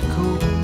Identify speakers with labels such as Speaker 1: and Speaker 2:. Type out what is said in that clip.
Speaker 1: cool.